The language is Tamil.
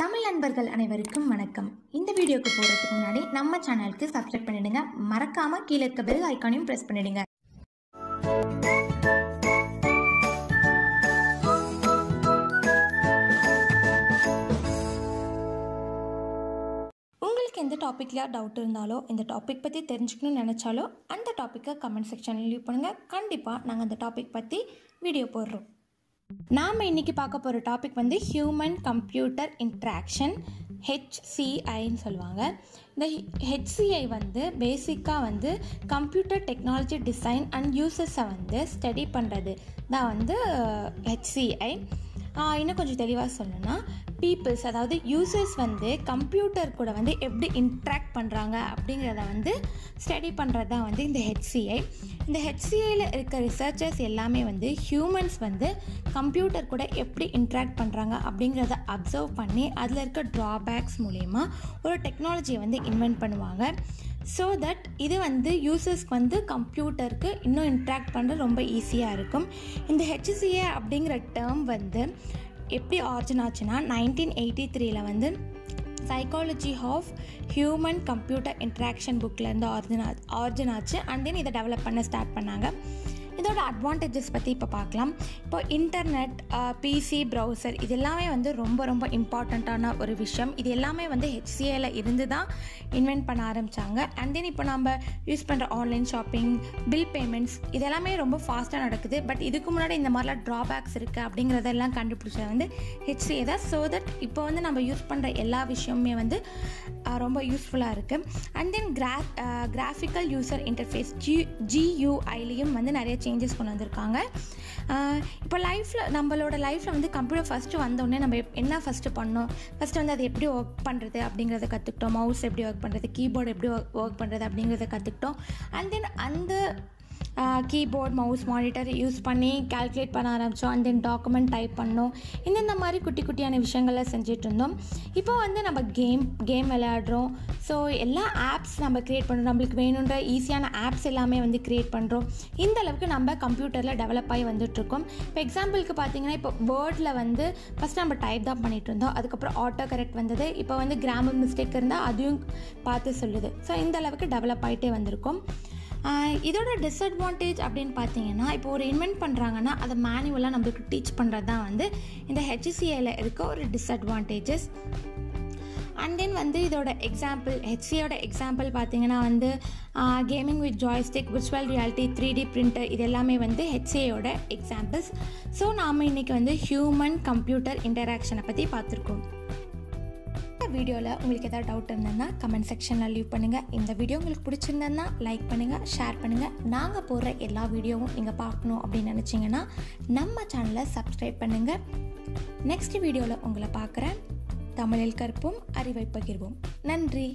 தமிழ் நண்பர்கள் அனைவருக்கும் வணக்கம். இந்த வீடியோக்கு போகிறதுக்கு முன்னாடி நம்ம சேனலுக்கு சப்ஸ்கிரைப் பண்ணிடுங்க. மறக்காம கீழே இருக்க பெல் ஐக்கானையும் ப்ரெஸ் பண்ணிடுங்க. உங்களுக்கு எந்த டாப்பிக்கில் டவுட் இருந்தாலோ இந்த டாபிக் பற்றி தெரிஞ்சுக்கணும்னு நினச்சாலோ அந்த டாப்பிக்கை கமெண்ட் செக்ஷனில் லீவ் பண்ணுங்கள் கண்டிப்பாக நாங்கள் அந்த டாபிக் பற்றி வீடியோ போடுறோம். நாம் இன்றைக்கி பார்க்க போகிற டாபிக் வந்து ஹியூமன் கம்ப்யூட்டர் இன்ட்ராக்ஷன் ஹெச்சிஐன்னு சொல்லுவாங்க. இந்த ஹெச்சிஐ வந்து பேசிக்காக வந்து கம்ப்யூட்டர் டெக்னாலஜி டிசைன் அண்ட் யூசஸை வந்து ஸ்டடி பண்ணுறது தான் வந்து ஹெச்சிஐ இன்னும் கொஞ்சம் தெளிவாக சொல்லணும்னா பீப்புள்ஸ் அதாவது யூசர்ஸ் வந்து கம்ப்யூட்டர் கூட வந்து எப்படி இன்ட்ராக்ட் பண்ணுறாங்க அப்படிங்கிறத வந்து ஸ்டடி பண்ணுறது தான் வந்து இந்த ஹெச்சிஐ இந்த ஹெச்சிஐயில் இருக்க ரிசர்ச்சர்ஸ் எல்லாமே வந்து ஹியூமன்ஸ் வந்து கம்ப்யூட்டர் கூட எப்படி இன்ட்ராக்ட் பண்ணுறாங்க அப்படிங்கிறத அப்சர்வ் பண்ணி அதில் இருக்க ட்ராபேக்ஸ் மூலயமா ஒரு டெக்னாலஜியை வந்து இன்வென்ட் பண்ணுவாங்க. ஸோ தட் இது வந்து யூசர்ஸ்க்கு வந்து கம்ப்யூட்டருக்கு இன்னும் இன்ட்ராக்ட் பண்ணுறது ரொம்ப ஈஸியாக இருக்கும். இந்த ஹெச்சிசிஏ அப்படிங்கிற டேர்ம் வந்து எப்படி ஆர்ஜின் ஆச்சுன்னா நைன்டீன் எயிட்டி த்ரீல வந்து psychology of human computer interaction புக்கில் ஆர்ஜின் ஆர்ஜின் ஆச்சு. அண்ட் தென் இதை டெவலப் பண்ண ஸ்டார்ட் பண்ணாங்க. இதோட அட்வான்டேஜஸ் பற்றி இப்போ பார்க்கலாம் இப்போ இன்டர்நெட் பிசி ப்ரௌசர் இது எல்லாமே வந்து ரொம்ப ரொம்ப இம்பார்ட்டண்ட்டான ஒரு விஷயம். இது எல்லாமே வந்து ஹெச்சிஏல இருந்து தான் இன்வென்ட் பண்ண ஆரம்பித்தாங்க அண்ட் தென் இப்போ நம்ம யூஸ் பண்ணுற ஆன்லைன் ஷாப்பிங் பில் பேமெண்ட்ஸ் இது எல்லாமே ரொம்ப ஃபாஸ்ட்டாக நடக்குது. பட் இதுக்கு முன்னாடி இந்த மாதிரிலாம் ட்ராபேக்ஸ் இருக்குது அப்படிங்கிறதெல்லாம் கண்டுபிடிச்சது வந்து ஹெச்சிஏ தான். ஸோ தட் இப்போ வந்து நம்ம யூஸ் பண்ணுற எல்லா விஷயமுமே வந்து ரொம்ப யூஸ்ஃபுல்லாக இருக்குது அண்ட் தென் கிரா கிராஃபிக்கல் யூசர் இன்டர்ஃபேஸ் ஜி ஜியூஐலையும் வந்து நிறைய சேஞ்சஸ் கொண்டு வந்திருக்காங்க. இப்போ லைஃப்பில் நம்மளோட லைஃப்பில் வந்து கம்ப்யூட்டர் ஃபஸ்ட்டு வந்தோடனே நம்ம என்ன ஃபஸ்ட்டு பண்ணோம்? ஃபஸ்ட்டு வந்து அது எப்படி ஒர்க் பண்ணுறது அப்படிங்கிறத கற்றுக்கிட்டோம் மவுஸ் எப்படி ஒர்க் பண்ணுறது கீபோர்டு எப்படி ஒர்க் பண்ணுறது அப்படிங்கிறத கற்றுக்கிட்டோம் அண்ட் தென் அந்த கீபோர்ட் மவுஸ் மானிட்டர் யூஸ் பண்ணி கால்குலேட் பண்ண ஆரம்பித்தோம் அண்ட் தென் டாக்குமெண்ட் டைப் பண்ணோம். இந்தந்த மாதிரி குட்டி குட்டியான விஷயங்கள்லாம் செஞ்சுட்டு இருந்தோம். இப்போ வந்து நம்ம கேம் கேம் விளையாடுறோம். ஸோ எல்லா ஆப்ஸ் நம்ம க்ரியேட் பண்ணுறோம் நம்மளுக்கு வேணுன்ற ஈஸியான ஆப்ஸ் எல்லாமே வந்து க்ரியேட் பண்ணுறோம் இந்த அளவுக்கு நம்ம கம்ப்யூட்டரில் டெவலப் ஆகி வந்துட்டுருக்கோம் இப்போ எக்ஸாம்பிளுக்கு பார்த்தீங்கன்னா இப்போ வேர்டில் வந்து ஃபஸ்ட் நம்ம டைப் தான் பண்ணிகிட்டு இருந்தோம். அதுக்கப்புறம் ஆட்டோ கரெக்ட் வந்தது. இப்போ வந்து கிராமர் மிஸ்டேக் இருந்தால் அதையும் பார்த்து சொல்லுது. ஸோ இந்த அளவுக்கு டெவலப் ஆகிட்டே வந்திருக்கோம். இதோட டிஸ்அட்வான்டேஜ் அப்படின்னு பார்த்தீங்கன்னா இப்போ ஒரு இன்வென்ட் பண்ணுறாங்கன்னா அதை மேனுவலாக நம்மளுக்கு டீச் பண்ணுறது தான் வந்து இந்த ஹெச்சிசிஐயில் இருக்க ஒரு டிஸ்அட்வான்டேஜஸ் அண்ட் தென் வந்து இதோட எக்ஸாம்பிள் ஹெச்சியோட எக்ஸாம்பிள் பார்த்தீங்கன்னா வந்து gaming with joystick virtual reality three D printer இது எல்லாமே வந்து ஹெச்சிஐயோட எக்ஸாம்பிள்ஸ் ஸோ நாம் இன்றைக்கி வந்து ஹியூமன் கம்ப்யூட்டர் இன்டராக்ஷனை பற்றி பார்த்துருக்கோம். வீடியோவில் உங்களுக்கு எதாவது டவுட் இருந்ததுன்னா கமெண்ட் செக்ஷனில் லீவ் பண்ணுங்கள் இந்த வீடியோ உங்களுக்கு பிடிச்சிருந்ததுன்னா லைக் பண்ணுங்கள் ஷேர் பண்ணுங்கள் நாங்கள் போடுற எல்லா வீடியோவும் நீங்கள் பார்க்கணும் அப்படின்னு நினச்சிங்கன்னா நம்ம சேனலை சப்ஸ்கிரைப் பண்ணுங்கள் நெக்ஸ்ட் வீடியோவில் உங்களை பார்க்குறேன். தமிழில் கற்போம் அறிவை பகிர்வோம். நன்றி.